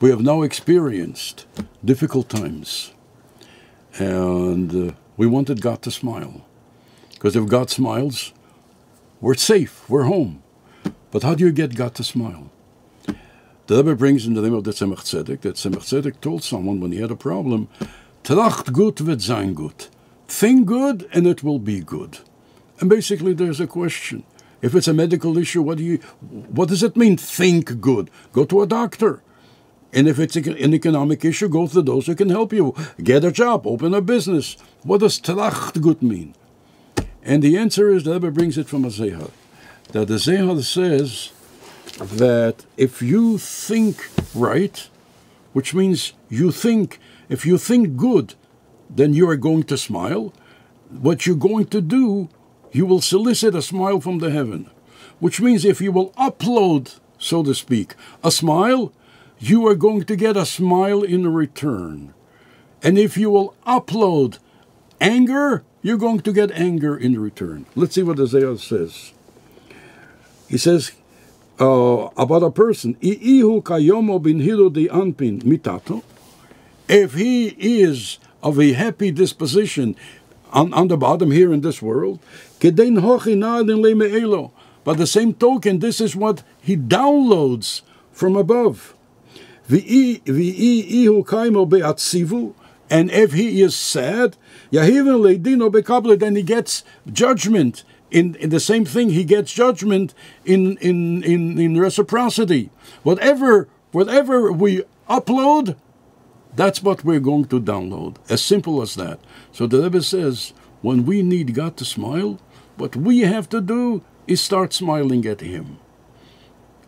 we have now experienced difficult times, and uh, we wanted God to smile. Because if God smiles, we're safe, we're home. But how do you get God to smile? The Rebbe brings in the name of the Tzemach Tzedek that Tzemach Tzedek told someone when he had a problem, Tracht gut wird sein gut. Think good and it will be good. And basically there's a question. If it's a medical issue, what do you what does it mean think good? Go to a doctor. And if it's an economic issue, go to those who can help you. Get a job, open a business. What does tracht gut mean? And the answer is the Rebbe brings it from a Zohar. That the Zohar says that if you think right, which means you think, if you think good, then you are going to smile. What you're going to do, you will solicit a smile from the heaven. Which means if you will upload, so to speak, a smile, you are going to get a smile in return. And if you will upload anger, you're going to get anger in return. Let's see what Isaiah says. He says uh, about a person, if he is of a happy disposition on, on the bottom here in this world, by the same token, this is what he downloads from above. And if he is sad, then he gets judgment. In, in the same thing, he gets judgment in, in, in, in reciprocity. Whatever, whatever we upload, that's what we're going to download. As simple as that. So the Rebbe says, when we need God to smile, what we have to do is start smiling at Him.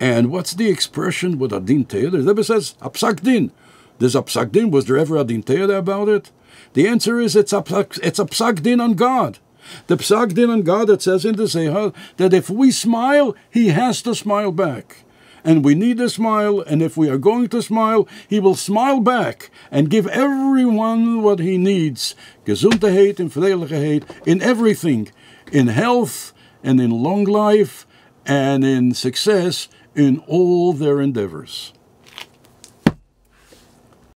And what's the expression with Adin Teir? The Rebbe says, Apsak Din. There's a psak din. Was there ever a din about it? The answer is it's a, it's a psak din on God. The psak din on God that says in the Zohar that if we smile, He has to smile back. And we need to smile, and if we are going to smile, He will smile back and give everyone what he needs. Gesundheit and Freudigkeit in everything, in health and in long life and in success in all their endeavors.